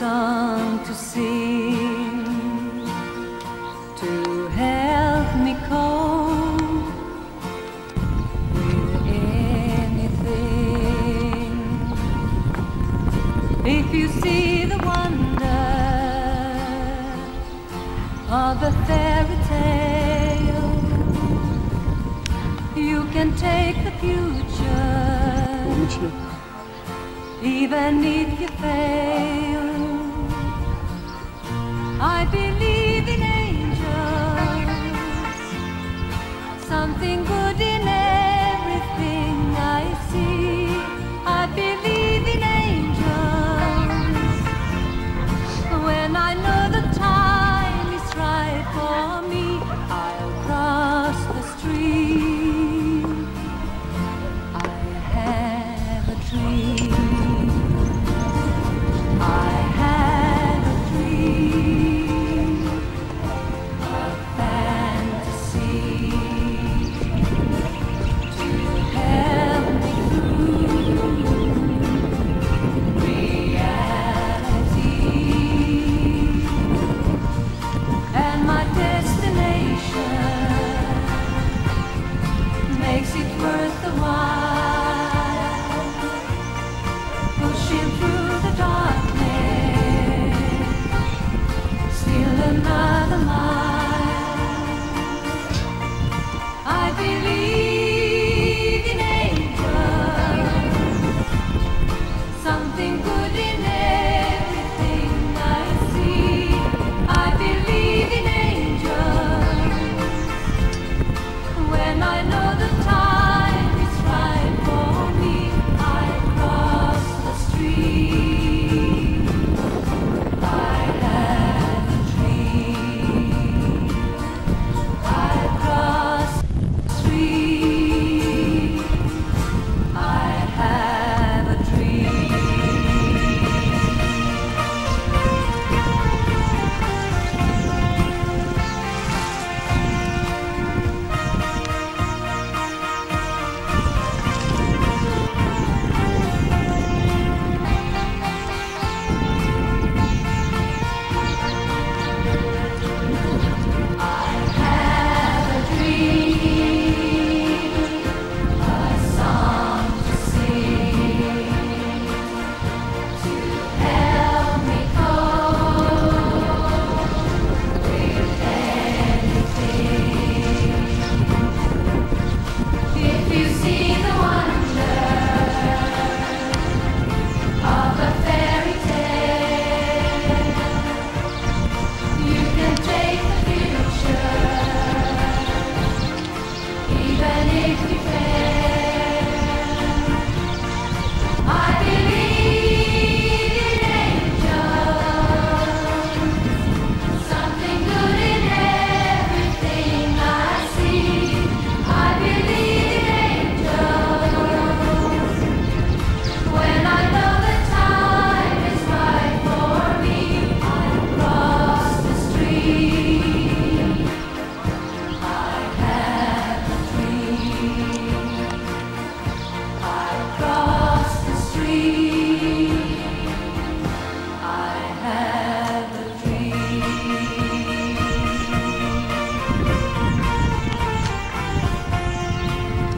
song to sing to help me cope with anything. If you see the wonder of a fairy tale, you can take the future. Even if you fail I believe. Félix, du